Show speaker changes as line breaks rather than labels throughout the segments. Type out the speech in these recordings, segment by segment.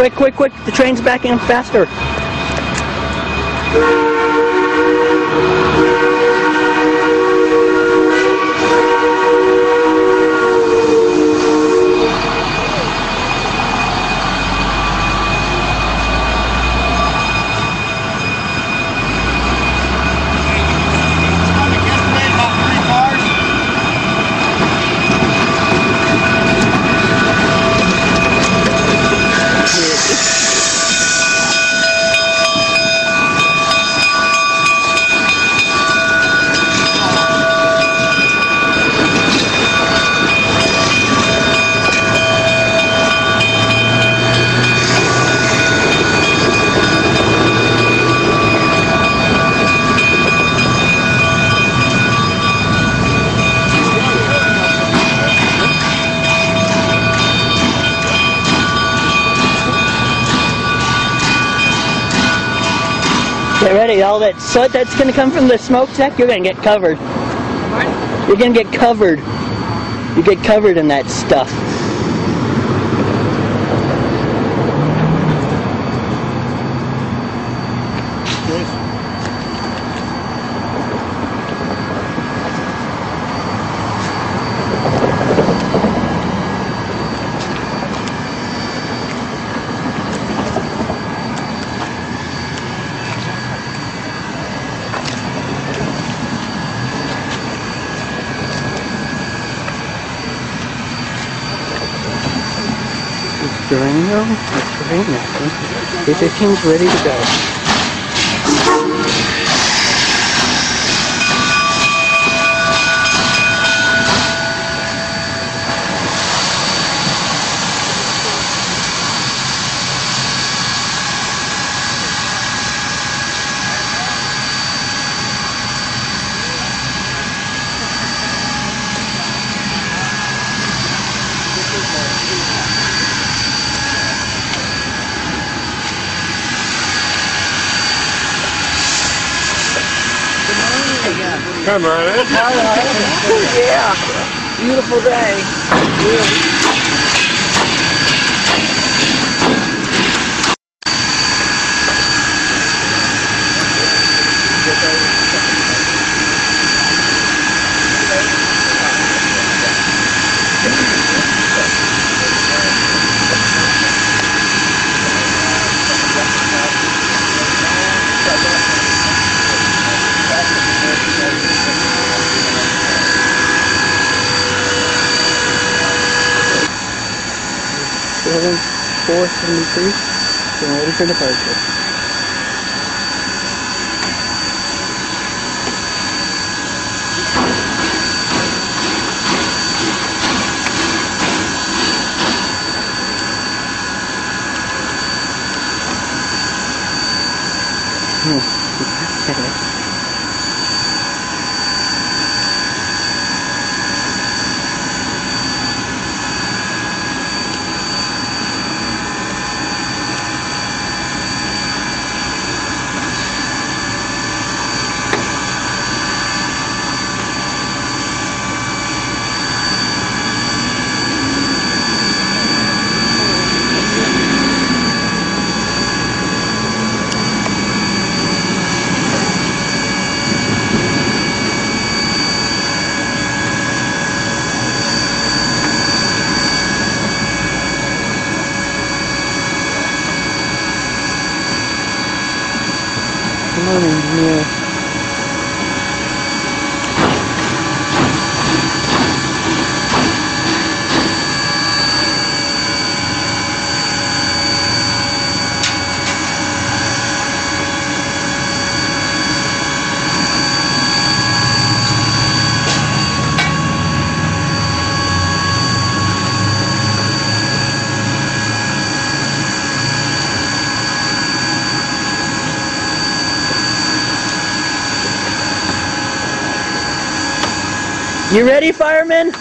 quick, quick, quick. The train's backing up faster. Get ready, all that soot that's going to come from the smoke tech, you're going to get covered. You're going to get covered. You get covered in that stuff. That's right now. A15's ready to go.
Eh?
Yeah, beautiful day. Four, seventy-three. You ready, firemen?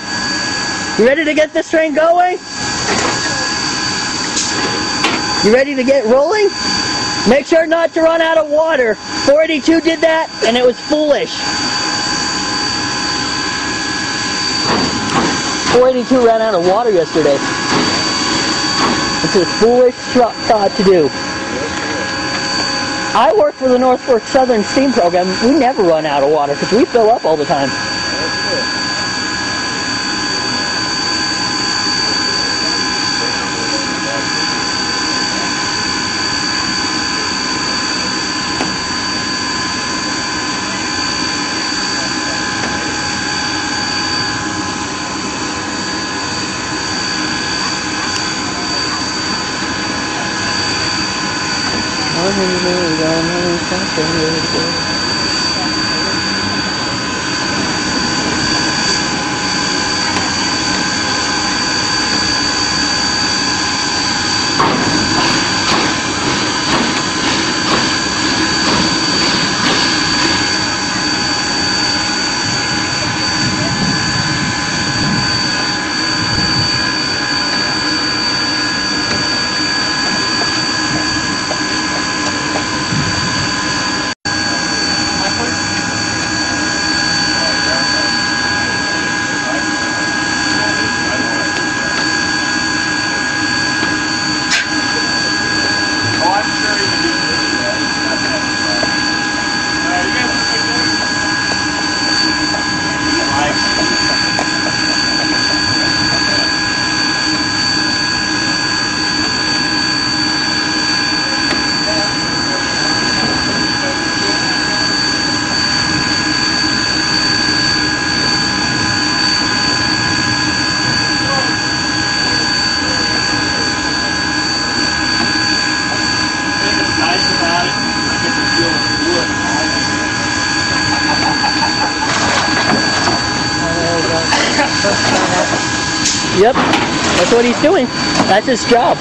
You ready to get this train going? You ready to get rolling? Make sure not to run out of water. 482 did that and it was foolish. 482 ran out of water yesterday. It's a foolish thought uh, to do. I work for the North Fork Southern Steam Program. We never run out of water because we fill up all the time. Yep, that's what he's doing. That's his job.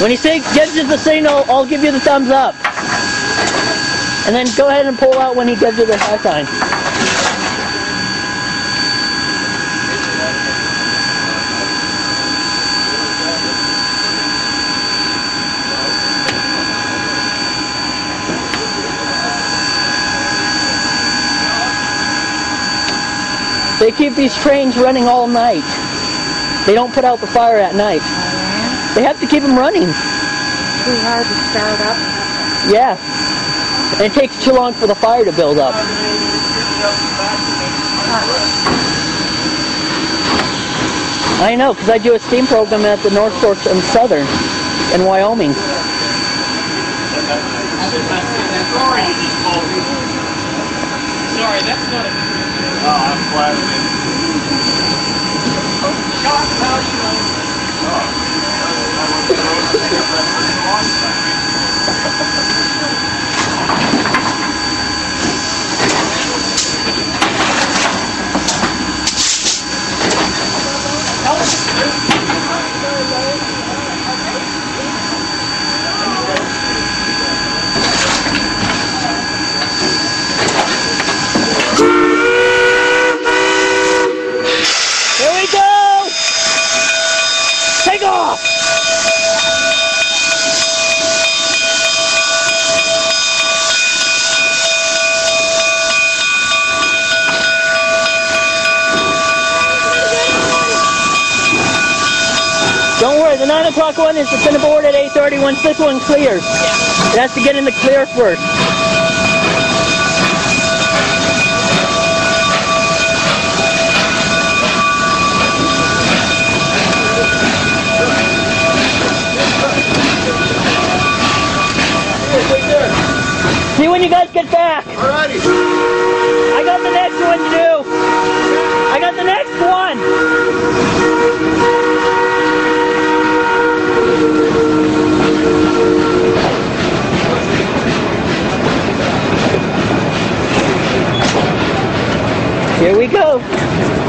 When he say, gives you the signal, I'll give you the thumbs up. And then go ahead and pull out when he gives you the high sign. They keep these trains running all night. They don't put out the fire at night. They have to keep them running.
Too hard to start up?
Yeah. And it takes too long for the fire to build up. I know, because I do a steam program at the North Fork and Southern in Wyoming.
Sorry, that's not a Oh, I'm flattered. Shot, how you know? the 9 o'clock one is to send board at 8.30 once this one clears. Yeah. It has to get in the clear first. See when you guys get back. Alrighty.
I got the next one to do. I got the next one. Here we go.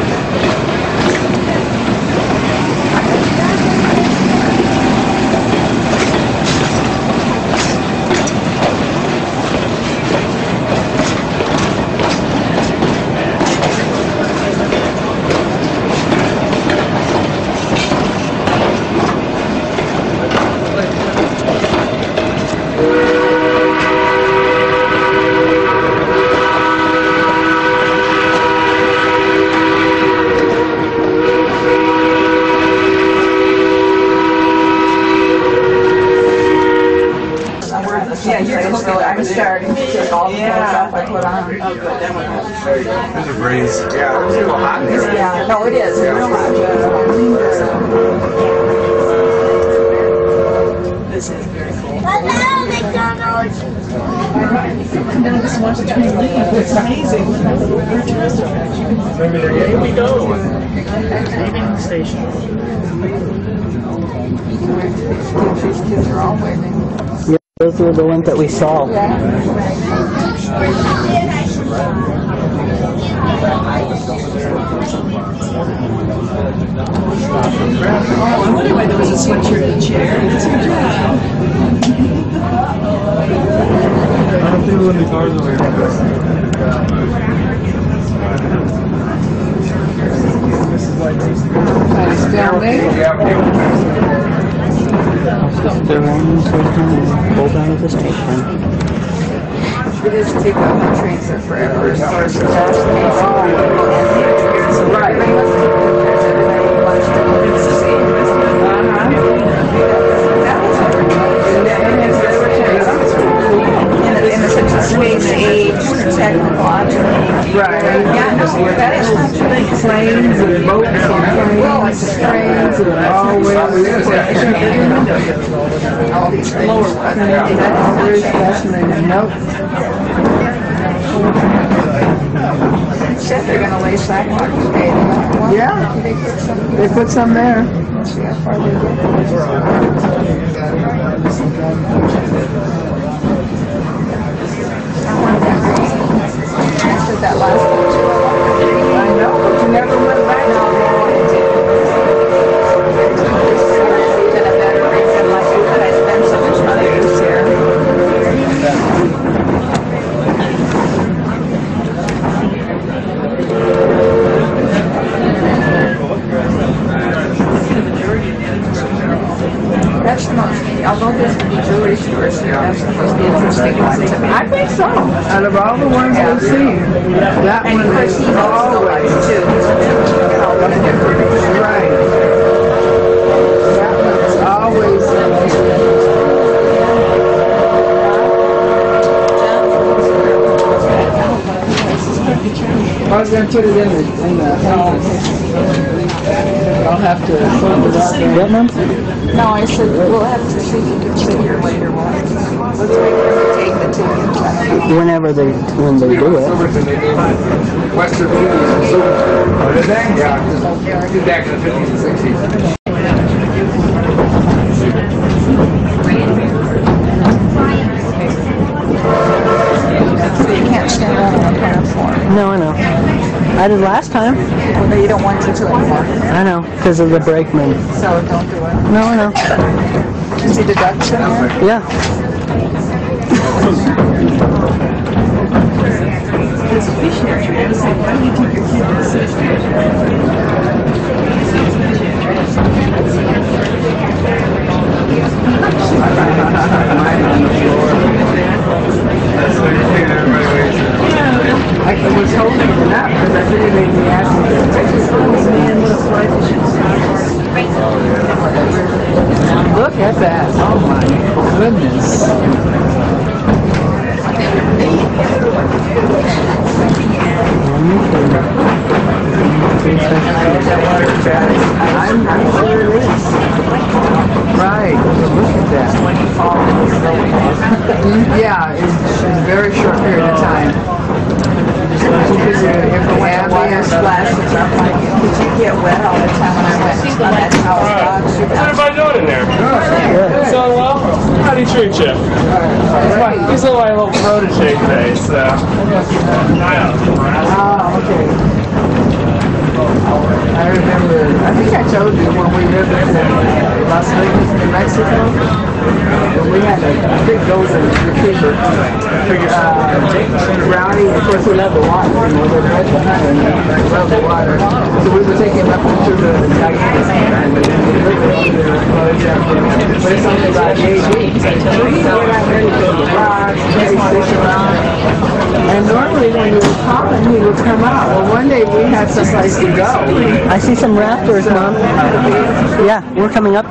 Yeah, you're cooking.
I'm starting to take all the clothes off I put on. Oh, good.
There's a breeze. Yeah, it's a little hot in.
Yeah, no, it is. It's real hot.
Hello, McDonald's.
Here we go. Leaving station.
These kids are all waving.
Yeah, those were the ones that we saw.
I wonder why there was a sweatshirt in the chair.
I don't think when the cars here.
Nice filming.
The rain station and pull down at the station.
It is take on the trains there forever. So it's the last thing. Right. In such a space age, technologically. Right. Yeah, no, that is not true. Planes and boats and trains and all these lower ones. That's very fascinating. Nope. Said they're gonna lay sidewalks. Yeah. They put some, they put some there. Let's see how far they get. But you never went back. Did a better reason like you could I spend so much money this year. That's the most, although there's the jewelry stores here, that's the most interesting one to me. I think so. Out of all the ones we've seen, that one is always. too. Right. That one's always. I was gonna put it in the, in the, I'll have to put it up.
What, Mom?
No, I said, we'll have to see if you can sit here later. We'll have to- Let's make sure we take the ticket.
Whenever they when they do it.
Silverton, they did Western Union in Silverton. Oh, did they? Yeah. Did back in the fifties and sixties.
You can't stand out on a platform.
No, I know. I did last time.
Well, no, you don't want to to anymore,
I know, because of the brakeman.
so don't do it.
No, I know.
You see the ducks in there? I was hoping for that because I figured they'd be asking me. Look at that. Oh my goodness. I'm, I'm sure it is. Right. Look at that. yeah, in in a very short period of time. Because if the water splashes up like Did you get wet all the time when I went to that house? dogs? You
everybody doing in there? Good. So well? How do you treat you? He's my, he's my little protege today, so.
Oh, okay. I remember, I think I told you when we lived in Las Vegas, New Mexico, when we had a big golden retriever. Uh, Rowdy, of course, we love the water, you know, they're red and they love the water. So we were taking him up into the Gigantic and then we lived over there, but it's only about. So he'd get out there, go to the rocks, maybe fish around. And normally when he was calling, he would come out. Well, one day we had some someplace to go.
I see some raptors, Mom. Yeah, we're coming up.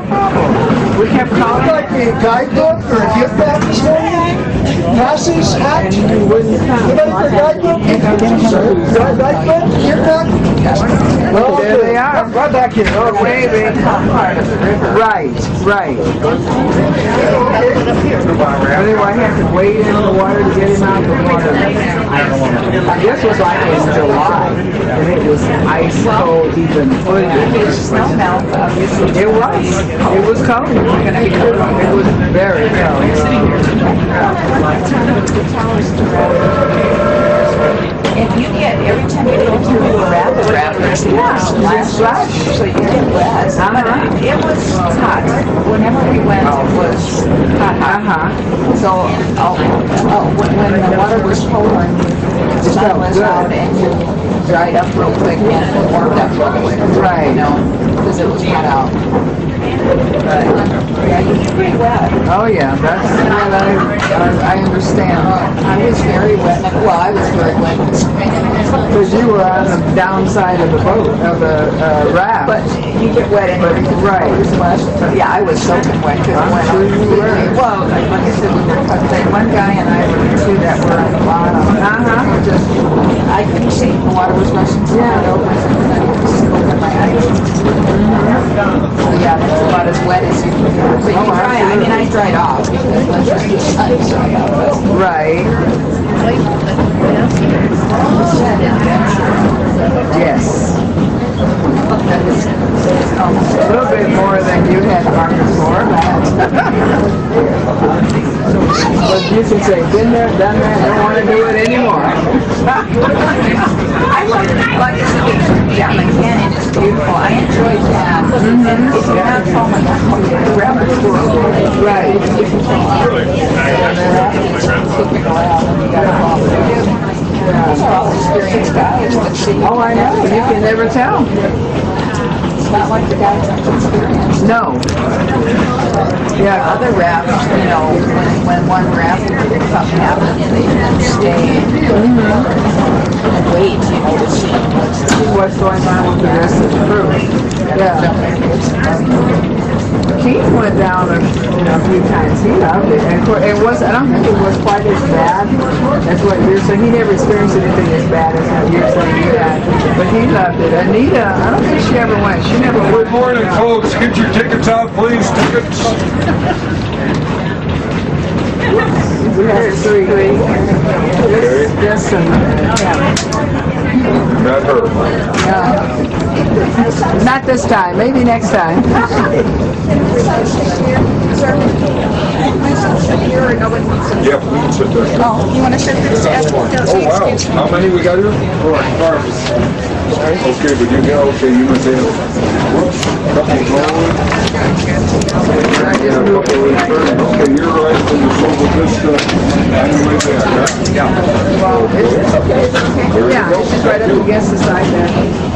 we kept calling.
Like a guidebook or a gift package passes out. Anybody for guidebook? Guidebook, gift pack? Well,
There they are.
Right back here.
Oh, way big part of the river. Right, right. Anyway, I had to wade into the water to get him out of the water. I guess it was like in July, and it was ice cold even further.
Snow melt, obviously.
It was. It was cold. It was very
If you get, every time you go through a rapid, rapids, yeah, last
Splash.
so you get wet.
Uh-huh.
it was hot. Whenever we went, it was hot.
Uh-huh.
So, oh, oh, when, when the water was cold and the sun was out and you dried up real quick and warmed up real quick.
Right.
You know, because it was hot out. But, yeah, you pretty wet.
Oh, yeah, that's what I, I, I understand.
I was very wet, well, I was very wet.
Because you were on the downside of the boat, of the uh, raft.
But you get wet and everything.
Right.
Yeah, I was soaking wet because
I'm sure you were.
Well, like I said, we were, one guy and I were the two that were on the bottom.
Uh-huh.
Just, I couldn't see, the water was rushing yeah. over, So yeah, that's about as wet as you can get. But you
Oh,
dry, I mean, I dried off.
Right. Yes. A little bit more than you had marked for. But you can say, been there, done that, don't want to do it anymore.
I like, like yeah, canyon is beautiful. I enjoyed that. If you have fun with that, the rapids
Right.
Those are all experienced guys.
Oh, I know, you can never tell.
Not like guys.
No. Yeah,
Other rafts, you know, when, when one raft, something happened, they stay and wait, you know, to see what's
what's going on with the rest of the crew. Yeah. Keith went down a, you know, a few times. He loved it. And of course, it was, I don't think it was quite as bad as what you're saying. He never experienced anything as bad as what you're saying you had. But he loved it. Anita, I don't think she ever went. She never
Good
went.
morning, folks. Get your tickets out, please. Tickets.
We have three. This, this and, yeah.
Not her.
Not this time. Maybe next time.
Yep, we can sit there.
Oh, you want to sit there, Seth?
Oh, wow. How many we got here? Four. Okay, but you, yeah, okay, you must have, whoops, couple going. Yeah, couple return. Okay, you're right from the Silver Vista, on your way back, huh?
Well, it's, it's okay. It's okay. Yeah, it's just right up against the side there.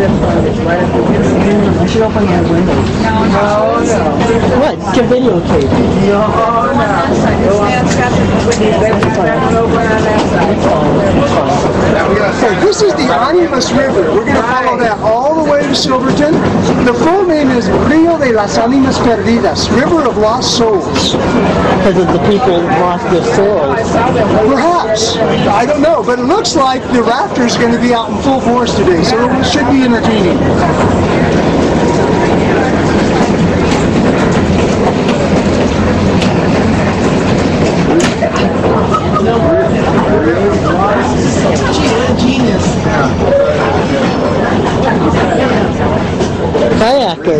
zip code, it's right. I should open that window. No, no.
What? To videotape.
No, no. Side.
Okay, this is the Animas River. We're going to follow that all the way to Silverton. The full name is Rio de las Animas Perdidas, River of Lost Souls.
Because of the people lost their souls.
Perhaps. I don't know, but it looks like the rafters are going to be out in full force today, so it should be entertaining.
Kayakers.
Yeah, kayakers, uh, just kayakers, we already have something that we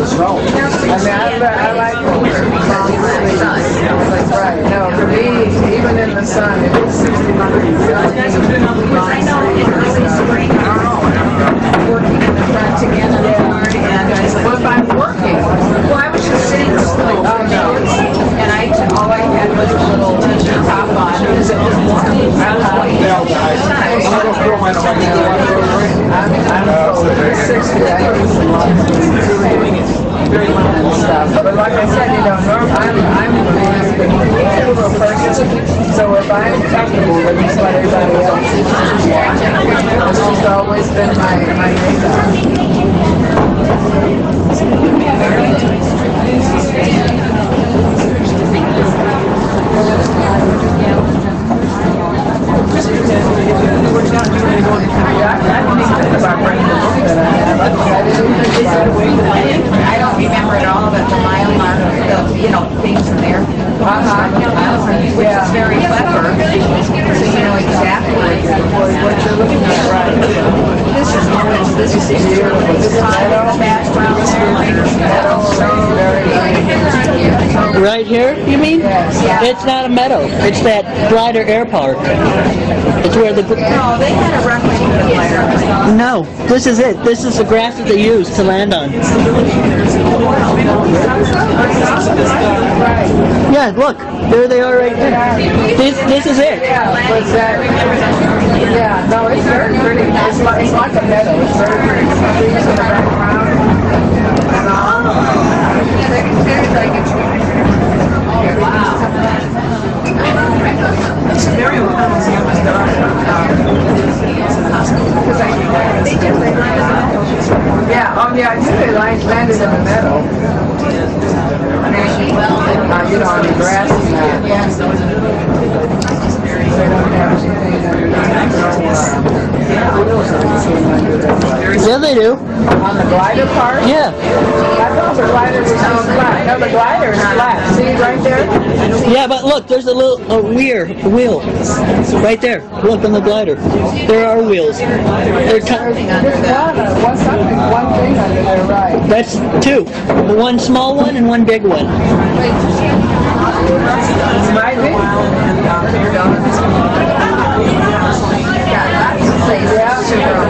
was
wrong. I
mean, I,
I
like
Right. No, for me, even in the sun, it was 60 degrees.
I know it's early spring, our own, working in the front again in the yard, and I
said, what by working?
Well, I was just sitting like,
oh, no.
And I, all I had was a little top on, because it was warm. I was
uh-huh. waiting. But like I said, you know, I'm, I'm a person, so if I'm comfortable with just everybody else watch, this has always been my, my. I
don't remember it all, but the mile mark, the, you know, things in there.
Uh-huh.
Which
Yeah.
is very clever, so you know exactly what you're looking at. This is, this is, this is background.
Right here, you mean? Yeah. It's not a meadow. It's that glider air park. It's where the.
No, they had a.
No, this is it. This is the grass that they use to land on. Look, there they are right there. This this is it.
Yeah, what's that? Yeah, no, it's very pretty. It's like, it's like a meadow. It's very pretty. Trees in the background. And all. Yeah, oh yeah, I knew they landed in the meadow. You know, on the grass and that. They don't have anything
Yeah, they do.
On the glider part?
Yeah,
I thought the glider was on flat. No, the glider is flat. See right there?
yeah, but look, there's a little a weir wheel right there. Look on the glider. There are wheels. They're kind
There's one, one something, one thing under there, right?
that's two. One small one and one big one.
Might be. Yeah,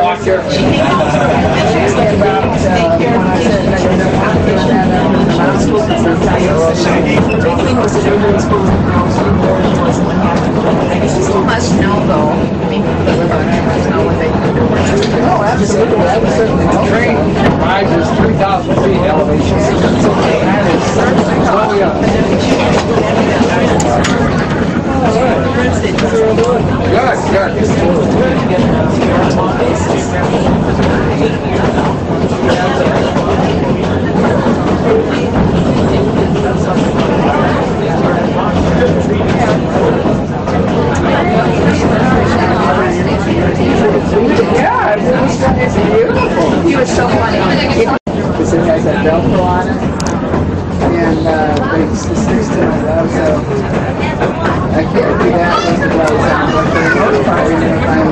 place like this. You don't want them doing that up in the mountains, but in a place like this. You gotta read the.
You got the agile walk here.
About, when I said that you don't want to do that up in the mountains,
People must know though, I mean, know what they do.
Oh, absolutely, I certainly so.
Train rises 3,000 feet elevation. That is way up. Good,
it's beautiful.
He was so funny.
It has Velcro on it. And, uh, the system I love, so. I can't do that with the gloves on, but for the most part, even if I'm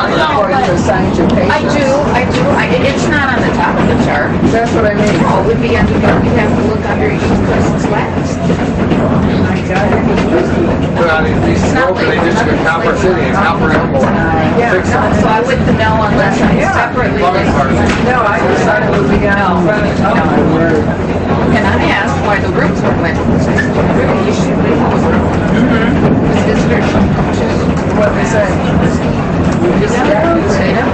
you
to
listen before you
I do, I do, I, it's not on the top of the chart.
That's what I mean.
Oh, it would be under, you'd have to look under each person's last.
Well, these smoke, they just go Copper City and Copper Airport. Fix
So. I wouldn't know unless I separately
Plumbing
No, I just thought it would be on front of the
Can I ask? why the rooms were wet. Really, you should leave Mm-hmm. Visitors, just
What they say.
just you say no.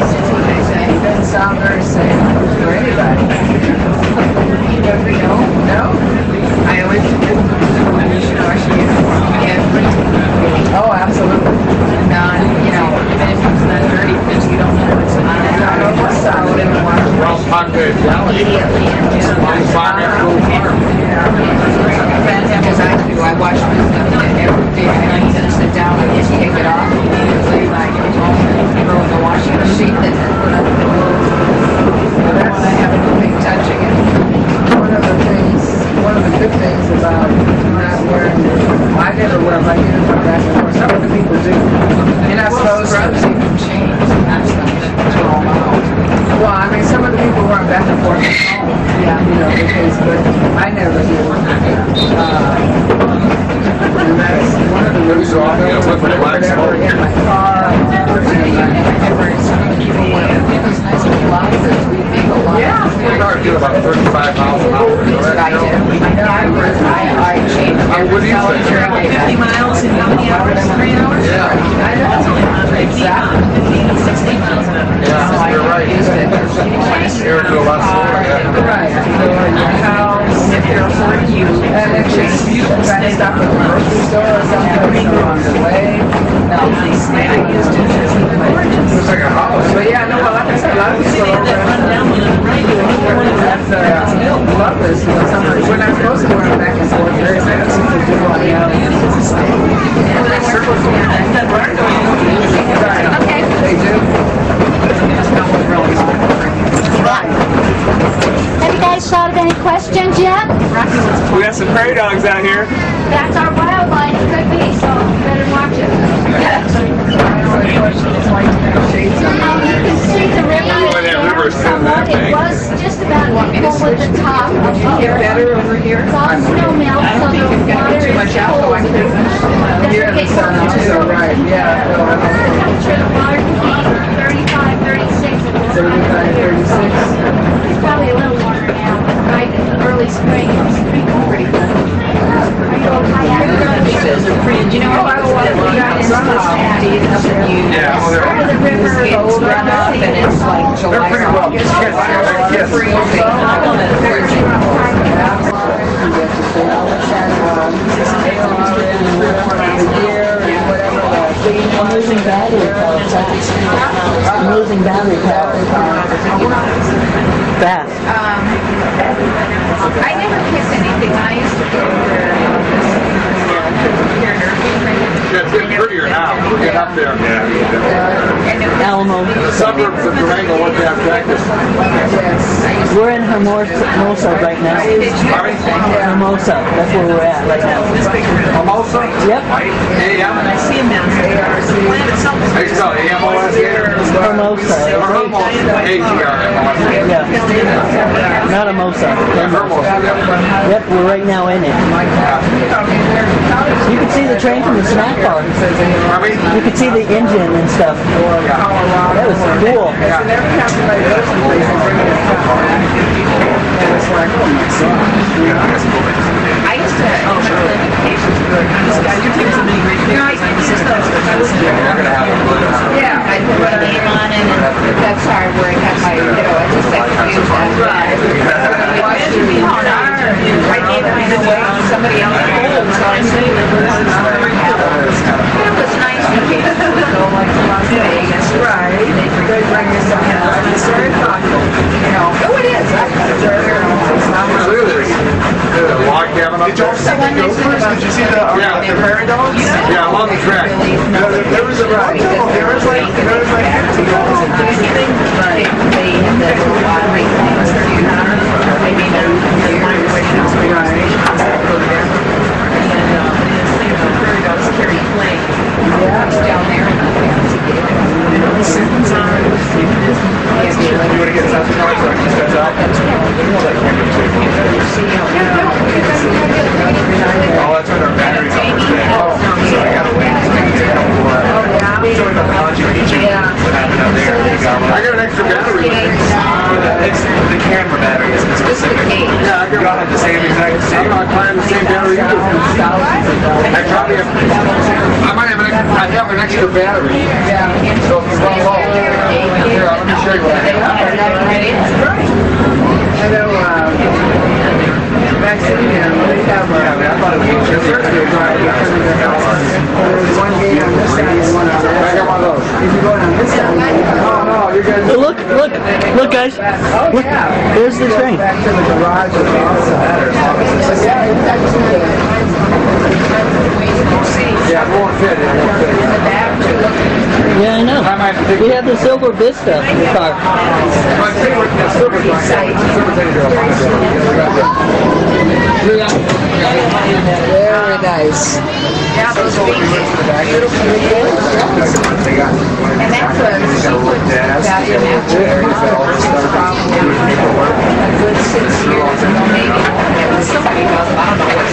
That's what they say.
It sound very safe for anybody.
You never know.
No?
I always do. You should wash your hands.
Oh, absolutely.
Not, you know, even if it's not dirty, because you don't know what's on it.
I don't know what's on it.
Well, Parkway
Immediately. and just
Long farm after old farm.
Because I do, I wash my stuff every day, I need to sit down and just take it off immediately,
pretty
well.
August.
Kids, kids.
Freezing.
I'm losing battery power fast. I'm losing battery power fast.
Um, I never kiss anything. I used to go there.
Yeah, it's getting prettier now. We're up there. Yeah.
And it was-
Alamo.
The suburbs of Durango, what they have practice.
We're in Hermosa Hermosa right now.
Pardon?
Hermosa. That's where we're at right now.
Mimosa?
Yep.
AM? I
see him down there.
used to call.
Hermosa. Yeah. Not a Mosa. Yep, we're right now in it. You can see the train from the snack bar. You can see the engine and stuff. That was cool.
I used to, oh, great. I good.
We're gonna have a
Yeah, I put my name on it, and that's hard where I had my, you know, I just like to use that. Right. I gave mine away to somebody else it was nice to go like to Las Vegas.
Right. They bring you very thoughtful.
You know, oh, it is, you
this. The log cabin up there.
Nice thing about
Did you see the,
Yeah.
the prairie dogs?
Yeah, along the track.
There was a, uh, there was like, there was like,
They, they, they, a lot of great things, you know, maybe they're, to wait out. And, um, thing about prairie dogs carry flame. It's down there fancy
you wanna get something else, or I can step out? Oh, that's when our batteries are dead. Oh, so I gotta wait. Showing up the Haunted Beach, what happened out there, they got one.
I got an extra battery.
It's, the camera battery is, it's
Just the cake.
Yeah, I got the same exact same. I'm not climbing the same battery either. I probably have, I might have an, ex- I have an extra battery.
Yeah.
So if you run low, here, let me show you what I have.
I know, uh, Maximilian, they have, uh, the first year drive, you come in. There's one gate on this side and one on that
I got one of those.
If you go on this side,
Oh, no, you're good.
Look, look, look, guys.
oh,
Look,
yeah.
there's the train.
Back to the garage or the outside. So, yeah, it's actually,
Yeah, it won't fit, it won't fit.
Yeah, I know.
I might have to take
We have the Silver Vista car.
My favorite, yeah, silver line, silver teddy girl.
very nice.
Yeah, those beautiful And that's what she value in after a good six years ago, maybe. Somebody else, I don't know what's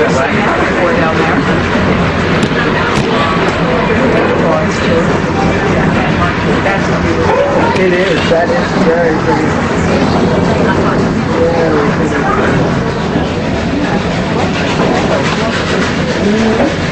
It
is,
that
is very pretty. Very pretty.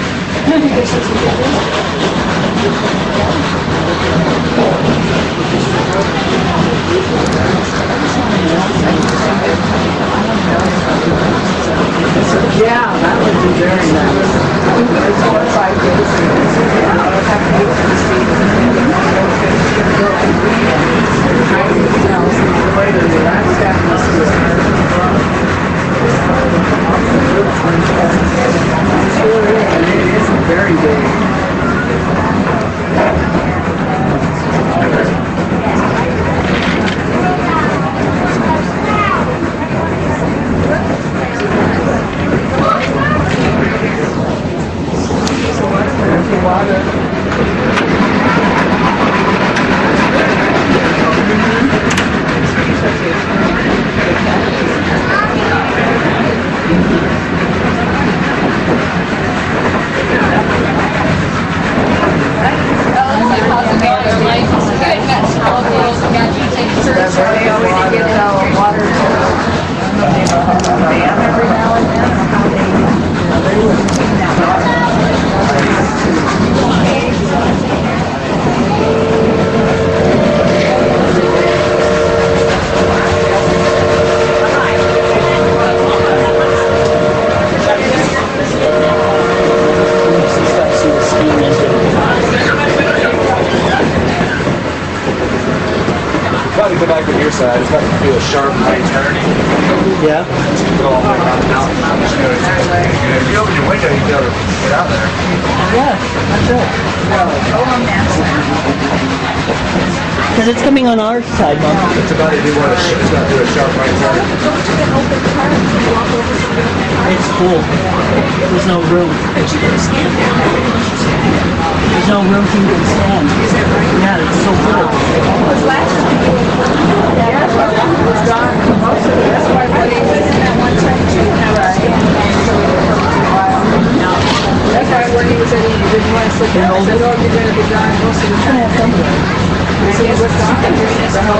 So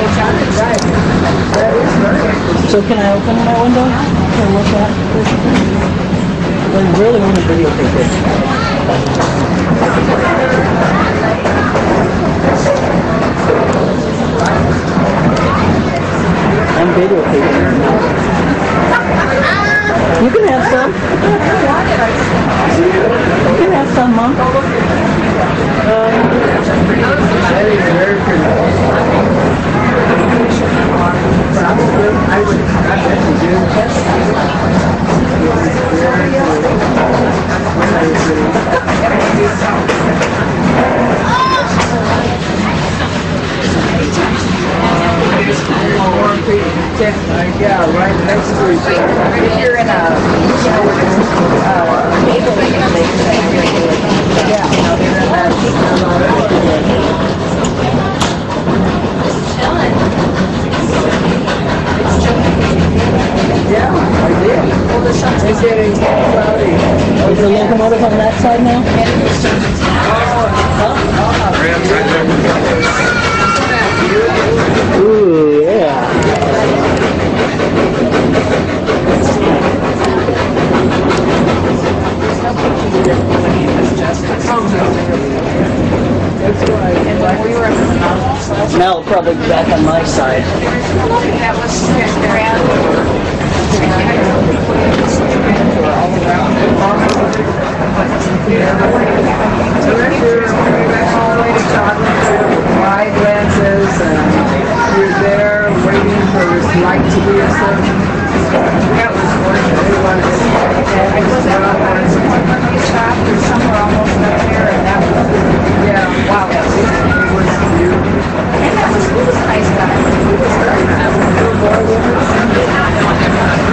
can I open my window? Can I look at this? I really want to videotape this. I'm videotaping it now. You can have some. You can have some, Mom.
That is very. Yeah, right next to each other.
You're in a, you know, Yeah, they're in.
Yeah,
the
getting cloudy.
Is the locomotive on that side now? Ooh, yeah.
We
it'll probably back on my side.
That was
way to be something. That was wonderful. They wanted to
I was at the Lawrence Equipment shop or somewhere almost up there, and that was,
Yeah, wow. Beautiful.
and that was, nice.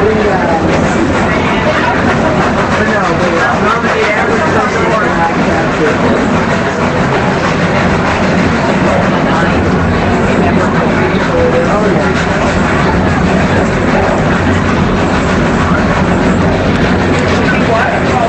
We, uh, that. too. Oh, yeah.
Yeah, I know.
Take a nice sweater and my pants. I can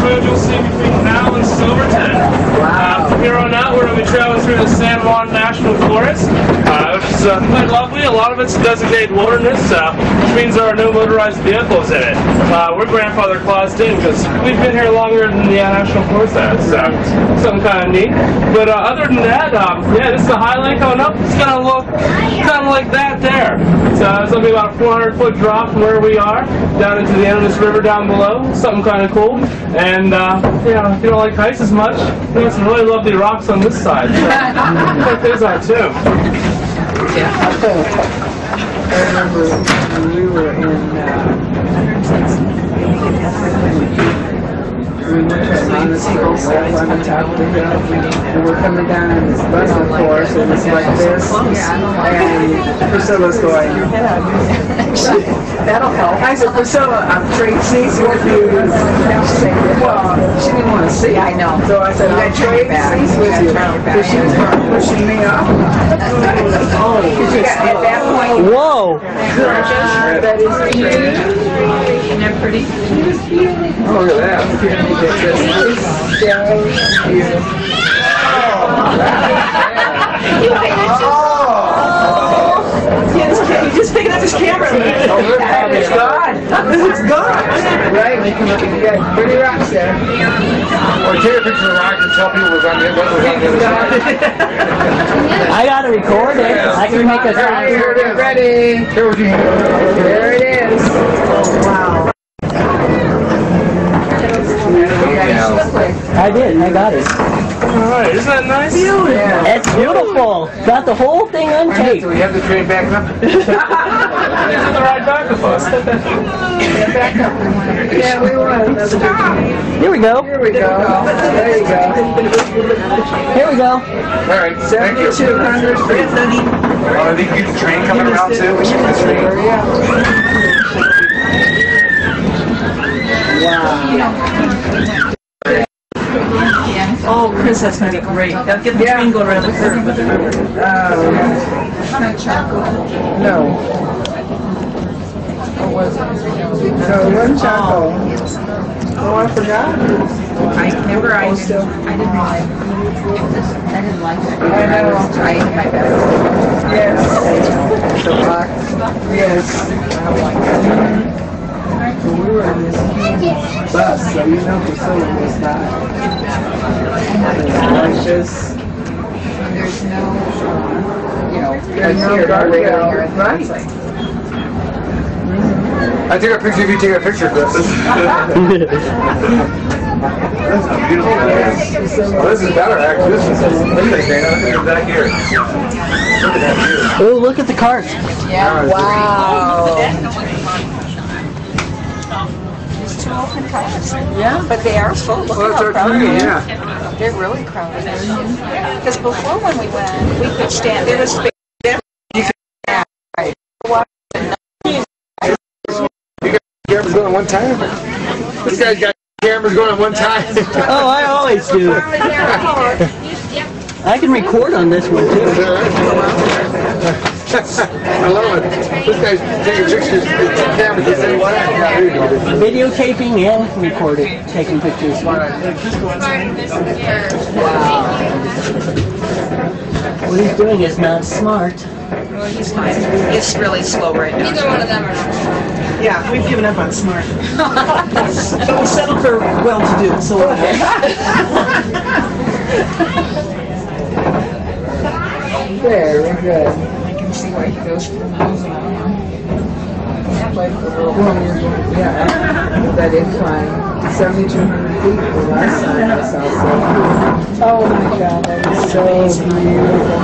That was the last road you'll see between now and Silverton. Uh, from here traveling through the San Juan National Forest, uh, which is uh, quite lovely. A lot of it's designated wilderness, uh, which means there are no motorized vehicles in it. Uh, we're grandfather claused in because we've been here longer than the National Forest has, so something kind of neat. But uh, other than that, um, yeah, this is the highlight coming up. It's going to look kind of like that there. So it's going to be about a 400 foot drop from where we are down into the end of this river down below. Something kind of cool. And uh, you if you don't like ice as much, there's some really lovely rocks on this side. So I think those are too. Yeah.
I remember when we were in, uh, we went to Montessori, up on the top of the hill, and we're coming down on this bus, of course, and it's like this, and Priscilla's going, that'll help. I said, Priscilla, I'm Tracy's with you. Well, she didn't want to see.
I know.
So I said, I'm Tracy's with you. Because she was pushing me off. Oh,
At that oh. point,
Whoa!
that is cute.
Pretty?
Oh, look at that. Can you just picking up his camera? Oh, oh, it's gone. It's gone. Right, got pretty rocks there.
Or take a picture of the rock and tell people it was on the, what was on the other side.
I gotta record it. I can make a sound.
Here it is. Ready.
Here, would you
There it is. Wow.
I did. I got it.
Alright, isn't that nice?
Yeah.
It's beautiful. Got the whole thing on tape.
So we have the train backing up?
He's in the right back of us.
Yeah, we want
Here we go.
Here we go. There you go.
Here we go.
All right, thank you.
Seventy-two hundred for Anthony.
Oh, I think you get the train coming around too. We should get the train.
Yeah.
Oh, Chris, that's gonna be great. They'll get the train go around the curve with the river.
No. What was it? No, it wasn't Chaco. Oh. oh, I forgot.
I remember I oh, didn't, I didn't like, I didn't like it.
I know.
I was my best.
Yes. The rock. Yes. We were in this huge bus, so you know Priscilla was not. It was just,
There's no, you know,
there's no
here, no radio
Right.
It's like,
I take a picture if you take a picture, Chris. Well, this is better, actually. This is, look at Dana. Look at back here. Look at that view.
Oh, look at the cars.
yeah,
Wow.
There's two open cars.
Yeah.
But they are full. Look
Well,
at
that's
how crowded
train,
they are.
yeah.
They're really crowded. Because before when we went, we could stand, there was space.
Cameras going at one time? This guy's got cameras going at one time.
Oh, I always do. I can record on this one too.
I love it. This guy's taking pictures, with the camera, just saying, what? Yeah, there you go.
Videotaping and recording, taking pictures. Wow. What he's doing is not smart.
He's fine. It's really slow right now.
Neither one of them are.
Yeah, we've given up on smart. but we settled for well-to-do, so we're
Very good.
I see why he goes for miles an hour.
Like the little Yeah, that incline, seventy-two hundred feet the last time I saw so. Oh my God, that is so beautiful.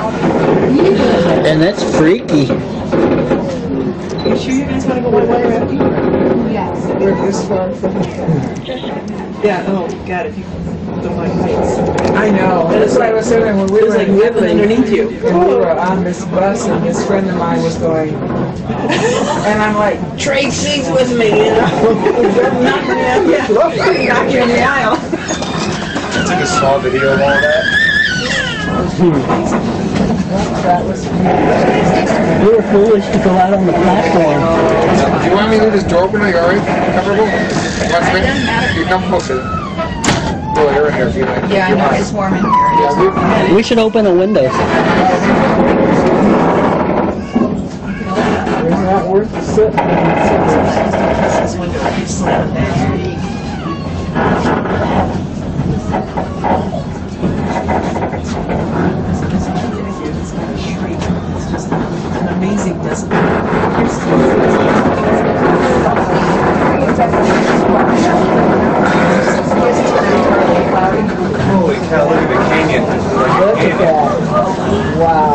And that's freaky.
Are You sure you guys want to go one way around?
Yes.
We're this far from
Yeah, oh, God, if you don't heights.
I know, that's what I was saying when we
It was
were
like
in
whipping
Italy.
underneath you.
And we were on this bus and this friend of mine was going, and I'm like,
Tracy's with me, you know? Knock me out, yeah. Knock you in the aisle.
Took a small video of all that.
that was beautiful.
We were foolish to go out on the platform.
Do you want me to leave this door open? Are you alright? Comfortable? You want me? You're comfortable, sir. Blow air in there if you like.
Yeah, I know, it's warm in here.
Yeah, we-
We should open the windows.
It's not worth the sitting.
This window, it's like that. It's
Holy cow, look at the canyon.
Look at that. Wow.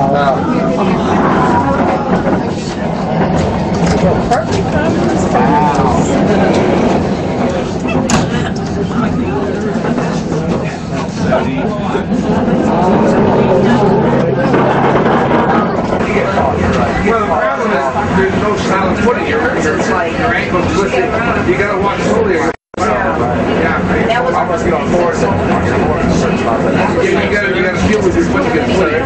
Well, the problem is, there's no solid footing here. It's like your ankle's twisted. You gotta walk slowly. Yeah. That was almost get on board. Yeah, you gotta, you gotta feel with your foot to get footing.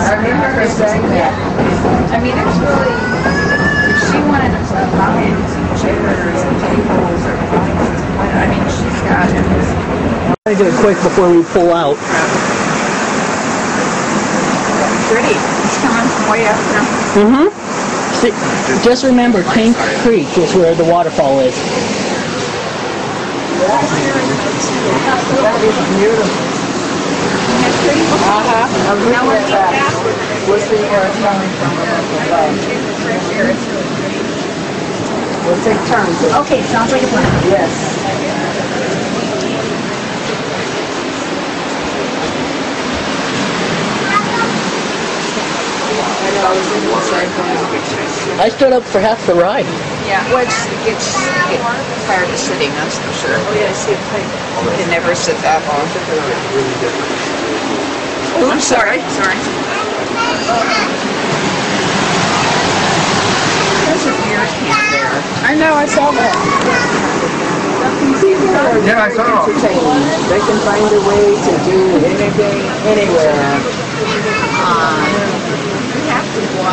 I remember her saying that.
I mean, it's really, if she wanted to put mountains and chairs and tables or, I mean, she's got it.
I do it quick before we pull out.
Pretty. It's coming from way up there.
Mm-hmm. See, just remember, Tank Creek is where the waterfall is.
That is beautiful.
It's pretty.
Uh-huh. I'm looking at that. We'll see where it's coming from. We'll take turns.
Okay, sounds like a plan.
Yes.
I stood up for half the ride.
Yeah, well, it's, it's, get tired of sitting, that's for sure. Oh, yeah, I see it. You can never sit that long. Oops, sorry, sorry. There's a beer can there.
I know, I saw that.
Yeah, I saw.
Entertaining. They can find a way to do anything, anywhere.
Um, you have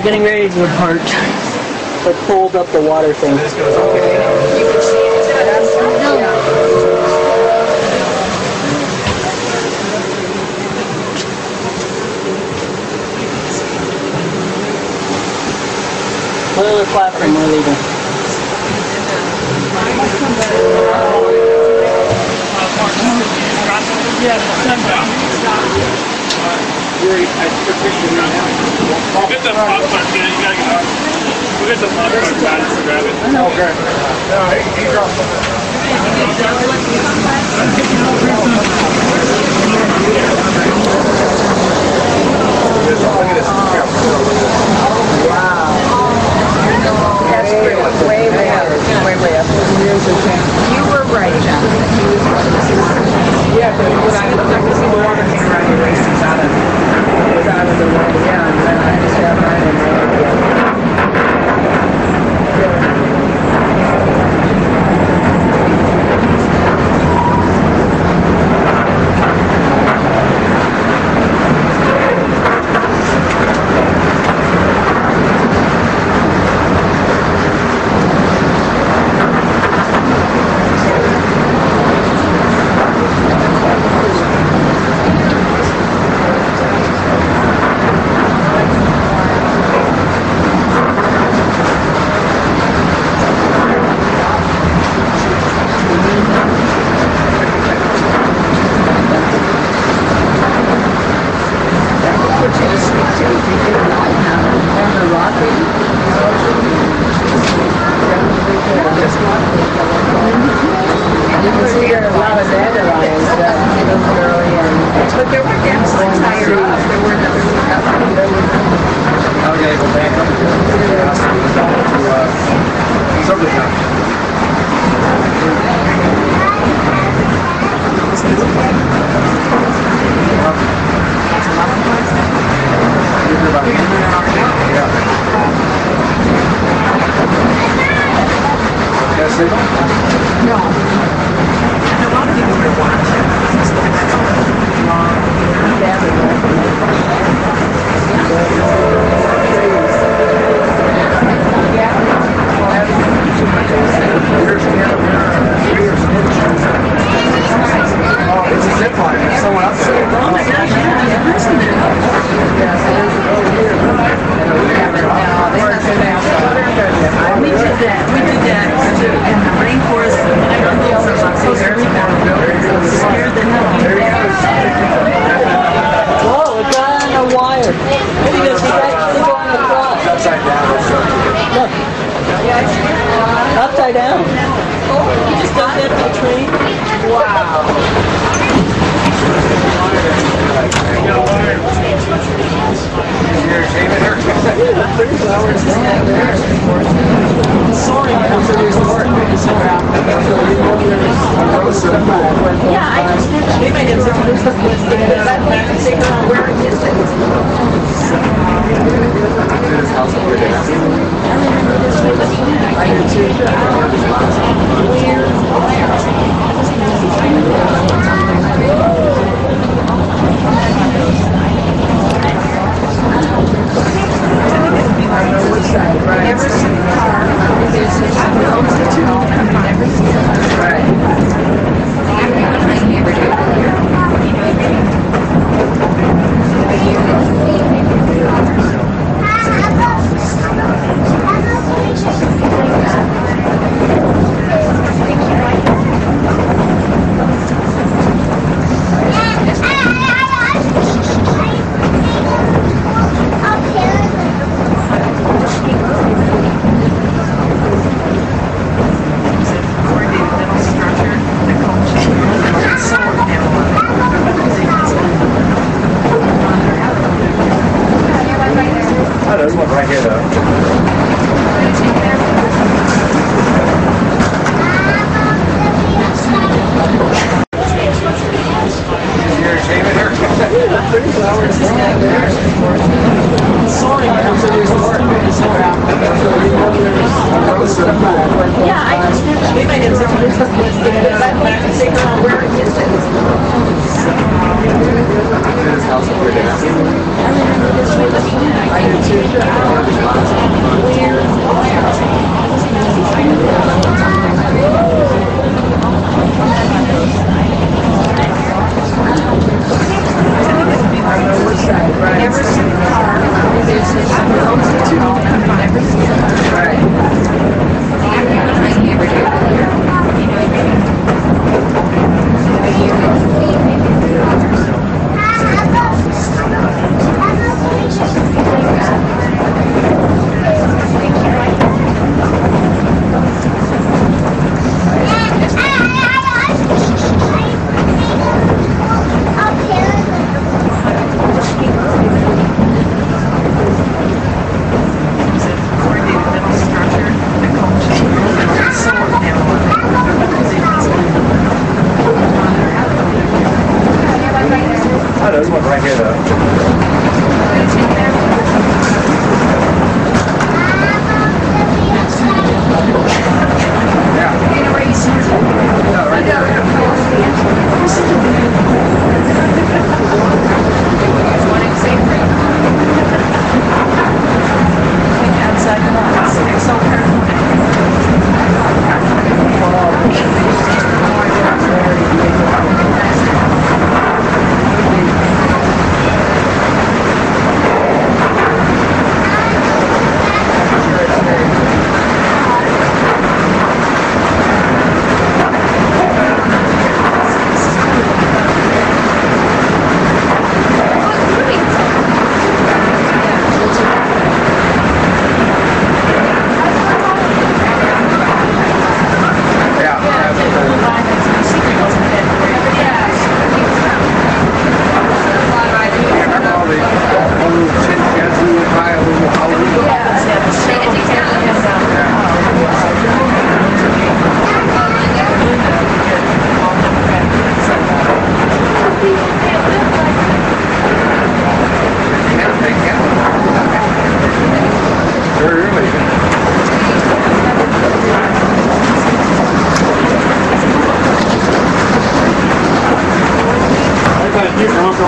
We're getting ready to depart. But pulled up the water thing. Clear the platform, we're leaving.
We'll get the popcorn, yeah, you gotta get up. We'll get the popcorn guys to grab it.
Okay. No, he, he dropped it.
Sorry,
I
might have some.
Because I'd like to figure out where it is. that a car. You. I've never. Right. Everyone I never do. Coordinated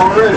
already.